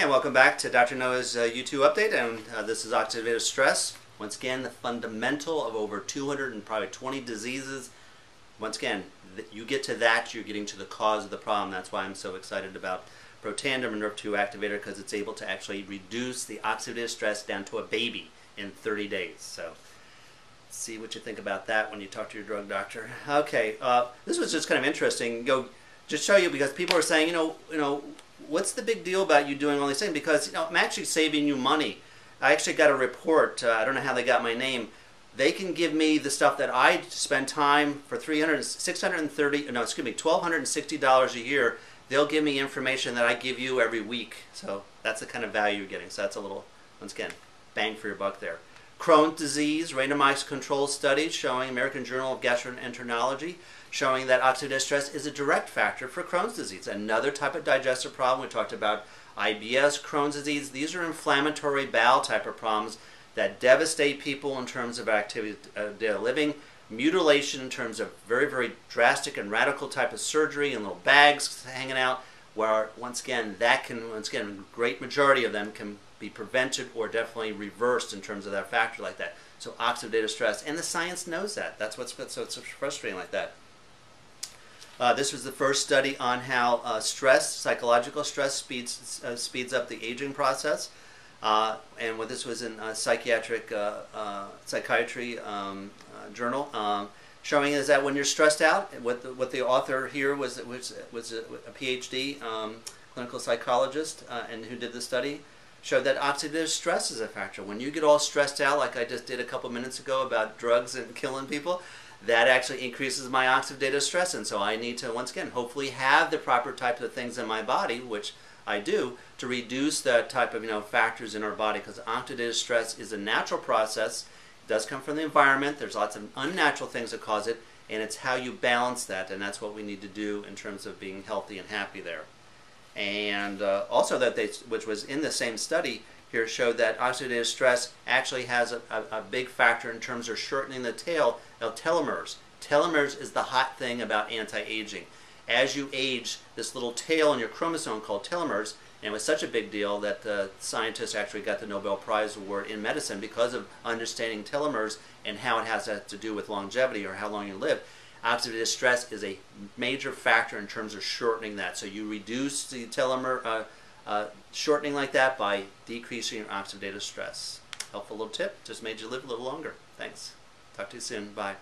And welcome back to Dr. Noa's uh, U2 update, and uh, this is oxidative stress. Once again, the fundamental of over 200 and probably 20 diseases. Once again, you get to that, you're getting to the cause of the problem. That's why I'm so excited about Protandim and NRF2 activator because it's able to actually reduce the oxidative stress down to a baby in 30 days. So, see what you think about that when you talk to your drug doctor. Okay, uh, this was just kind of interesting. Go, just show you because people are saying, you know, you know, what's the big deal about you doing all these things? Because you know, I'm actually saving you money. I actually got a report. Uh, I don't know how they got my name. They can give me the stuff that I spend time for 300, 630, no, excuse me, $1,260 a year. They'll give me information that I give you every week. So that's the kind of value you're getting. So that's a little, once again, bang for your buck there. Crohn's disease, randomized control studies showing American Journal of Gastroenterology showing that oxidative stress is a direct factor for Crohn's disease. Another type of digestive problem, we talked about IBS, Crohn's disease. These are inflammatory bowel type of problems that devastate people in terms of activity uh, daily living, mutilation in terms of very, very drastic and radical type of surgery and little bags hanging out, where once again, that can, once again, a great majority of them can be prevented or definitely reversed in terms of that factor like that. So oxidative stress, and the science knows that. That's what's so it's frustrating like that. Uh, this was the first study on how uh, stress, psychological stress, speeds uh, speeds up the aging process. Uh, and what this was in a psychiatric uh, uh, psychiatry um, journal, um, showing is that when you're stressed out, what the, what the author here was was was a, a PhD um, clinical psychologist and who did the study showed that oxidative stress is a factor. When you get all stressed out, like I just did a couple minutes ago about drugs and killing people, that actually increases my oxidative stress. And so I need to, once again, hopefully have the proper type of things in my body, which I do, to reduce that type of you know factors in our body. Because oxidative stress is a natural process. It does come from the environment. There's lots of unnatural things that cause it. And it's how you balance that. And that's what we need to do in terms of being healthy and happy there. And uh, also that they, which was in the same study, here showed that oxidative stress actually has a, a, a, big factor in terms of shortening the tail of telomeres. Telomeres is the hot thing about anti-aging. As you age, this little tail in your chromosome called telomeres, and it was such a big deal that the scientists actually got the Nobel Prize award in medicine because of understanding telomeres and how it has to do with longevity or how long you live. Oxidative stress is a major factor in terms of shortening that. So you reduce the telomere uh, uh, shortening like that by decreasing your oxidative stress. Helpful little tip, just made you live a little longer. Thanks. Talk to you soon. Bye.